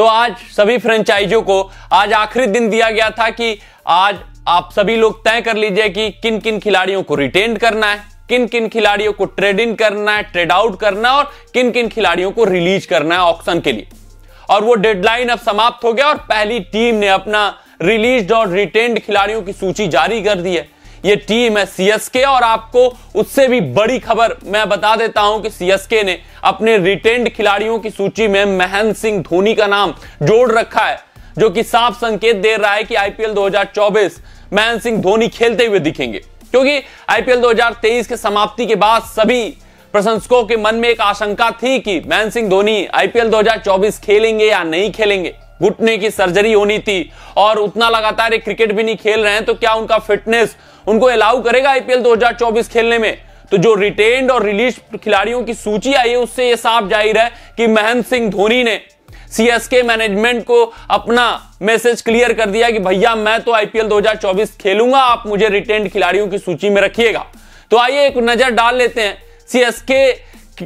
तो आज सभी फ्रेंचाइजों को, आज आखिरी दिन दिया गया था कि आज आप सभी लोग तय कर लीजिए कि किन किन खिलाड़ियों को रिटेन करना है किन किन खिलाड़ियों को ट्रेड इन करना है ट्रेड आउट करना है और किन किन खिलाड़ियों को रिलीज़ करना है ऑप्शन के लिए। और वो डेडलाइन अब समाप्त हो गया और पहली टीम ने अपना रिलीज़ और रिटेन्ड खिलाड़ियों की सूची जारी कर दी है। ये टीम है सीएसके और आपको उससे भी बड़ी खबर मैं बता देता हूँ कि सीएसके ने अपने रिटेन्ड खिलाड़ियों की सूची में महेंद्र सिंह धोनी का नाम जोड़ रखा है, जो कि साफ़ संकेत दे रहा है कि आईपीएल 2024 महेंद्र सिंह धोनी खेलते हुए दिखेंगे। क्योंकि आईपीएल 2023 के समाप्ति के बाद सभी प्रशंसकों के मन में एक आशंका थी कि महेंद्र सिंह धोनी आईपीएल 2024 खेलेंगे या नहीं खेलेंगे। घुटने की सर्जरी होनी थी और उतना लगातार एक क्रिकेट भी नहीं खेल रहे हैं तो क्या उनका फिटनेस उनको अलाउ करेगा आईपीएल 2024 खेलने में? तो जो रिटेन्ड और रिलीज़ खिलाड़ियों की सूची आई है, उससे यह साफ़ ज़ाहिर है कि महेंद्र सिंह धोनी ने सीएसके मैनेजमेंट को अपना मैसेज क्लियर कर दिया कि भैया, मैं तो आईपीएल 2024 खेलूँगा, आप मुझे रिटेन्ड खिलाड़ियों की सूची में रखिएगा। तो आइए एक नज़र डाल लेते हैं। सीएसके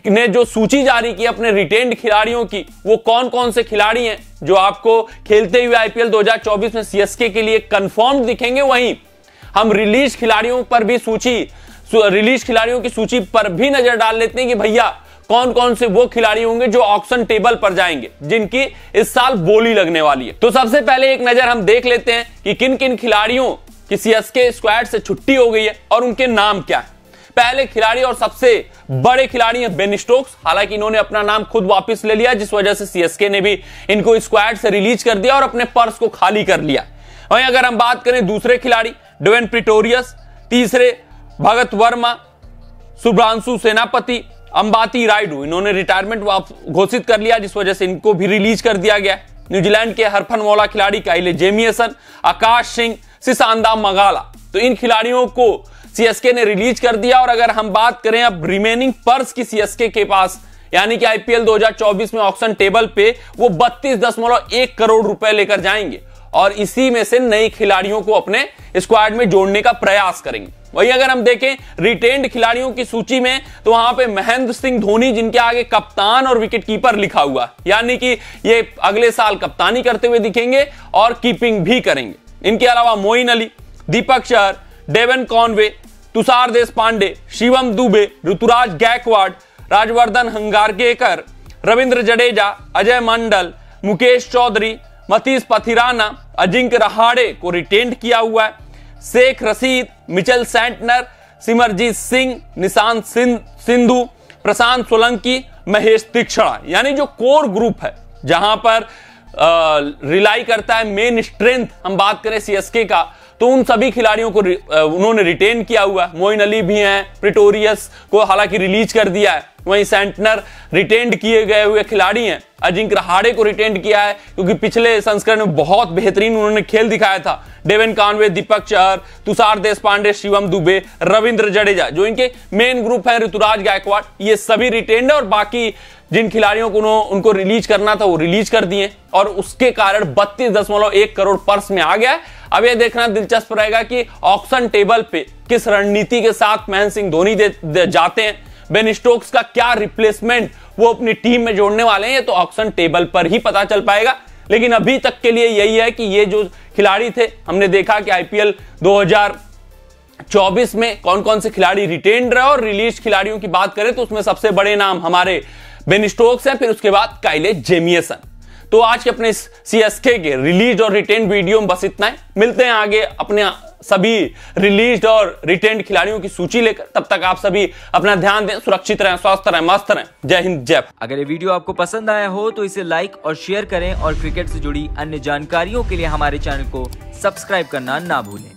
ने जो सूची जारी की अपने रिटेन्ड खिलाड़ियों की, वो कौन कौन से खिलाड़ी हैं जो आपको खेलते हुए आईपीएल 2024 में सीएसके के लिए कंफर्म दिखेंगे? वहीं हम रिलीज़ खिलाड़ियों पर भी सूची रिलीज़ खिलाड़ियों की सूची पर भी नज़र डाल लेते हैं कि भैया कौन कौन से वो खिलाड़ी होंगे जो ऑक्शन टेबल पर जाएँगे, जिनकी इस साल बोली लगने वाली है। तो सबसे पहले एक नज़र हम देख लेते हैं कि किन किन खिलाड़ियों की सीएसके स्क्वाड से छुट्टी हो गई है और उनके नाम क्या है। पहले खिलाड़ी और सबसे बड़े खिलाड़ी हैं बेन स्टोक्स। हालाँकि इन्होंने अपना नाम खुद वापस ले लिया जिस वजह से सीएसके ने भी इनको स्क्वाड से रिलीज़ कर दिया और अपने पर्स को खाली कर लिया। वहीं अगर हम बात करें दूसरे खिलाड़ी डोवेन प्रिटोरियस तीसरे भगत वर्मा सुभ्रांशु सेनापति, अंबाती रायडू, इन्होंने रिटायरमेंट घोषित कर लिया, जिस वजह से इनको भी रिलीज़ कर दिया गया। न्यूजीलैंड के हरफन मौला खिलाड़ी काइले जेमियसन आकाश सिंह, सिसांदा मगाला। तो इन खिलाड़ियों को सीएसके ने रिलीज़ कर दिया और अगर हम बात करें अब रिमेनिंग पर्स की सीएसके के पास, यानी कि आईपीएल 2024 में ऑक्शन टेबल पे वो बत्तीस दशमलव एक करोड़ रुपए लेकर जाएँगे और इसी में से नए खिलाड़ियों को अपने स्क्वाड में जोड़ने का प्रयास करेंगे। वही अगर हम देखें रिटेन्ड खिलाड़ियों की सूची में तो वहाँ पे महेंद्र सिंह धोनी, जिनके आगे कप्तान और विकेट कीपर लिखा हुआ यानी कि ये अगले साल कप्तानी करते हुए दिखेंगे और कीपिंग भी करेंगे। इनके अलावा मोइन अली, दीपक शहर Devon Conway Tushar Deshpande Shivam Dubey Rituraj Gaikwad Rajvardhan हंगारकेकर Ravindra Jadeja Ajay Mandal Mukesh Chaudhary Metis Pathirana Ajinkya Rahane को रिटेंड किया हुआ है। शेख रशीद मिचल सेंटनर सिमरजीत सिंह निशांत सिंधु प्रशांत सोलंकी महेश तीक्षणा यानी जो कोर ग्रुप है, जहाँ पर रिलाई करता है मेन स्ट्रेंथ हम बात करें सीएसके का तो उन सभी खिलाड़ियों को उन्होंने रिटेन किया हुआ है। मोइन अली भी हैं, प्रिटोरियस को हालाँकि रिलीज़ कर दिया है। वहीं सेंटनर रिटेंड किए गए हुए खिलाड़ी हैं। अजिंक्य रहाड़े को रिटेंड किया है, क्योंकि पिछले संस्करण में बहुत बेहतरीन उन्होंने खेल दिखाया था। Devon Conway, Deepak Chahar, Tushar Deshpande Shivam Dubey, Ravindra Jadeja, जो इनके मेन ग्रुप है, ऋतुराज गायकवाड़, ये सभी रिटेंड है और बाकी जिन खिलाड़ियों को उनको रिलीज़ करना था, वो रिलीज़ कर दिए। और उसके कारण बत्तीस दशमलव एक करोड़ पर्स में आ गया अब यह देखना दिलचस्प रहेगा कि ऑक्शन टेबल पे किस रणनीति के साथ महेंद्र सिंह धोनी जाते हैं। बेन स्टोक्स का क्या रिप्लेसमेंट वो अपनी टीम में जोड़ने वाले हैं, ये तो ऑक्शन टेबल पर ही पता चल पाएगा। लेकिन अभी तक के लिए यही है कि ये जो खिलाड़ी थे, हमने देखा कि आईपीएल 2024 में कौन कौन से खिलाड़ी रिटेन रहे और रिलीज़ खिलाड़ियों की बात करें तो उसमें सबसे बड़े नाम हमारे बेन स्टोक्स हैं, फिर उसके बाद काइले जेमियसन तो आज के अपने सीएसके के रिलीज़ और रिटेन वीडियो में बस इतना है। मिलते हैं आगे अपने सभी रिलीज़ और रिटेन खिलाड़ियों की सूची लेकर तब तक आप सभी अपना ध्यान दें, सुरक्षित रहें, स्वस्थ रहें, मस्त रहें। जय हिंद, जय अगर ये वीडियो आपको पसंद आया हो तो इसे लाइक और शेयर करें और क्रिकेट से जुड़ी अन्य जानकारियों के लिए हमारे चैनल को सब्सक्राइब करना ना भूलें।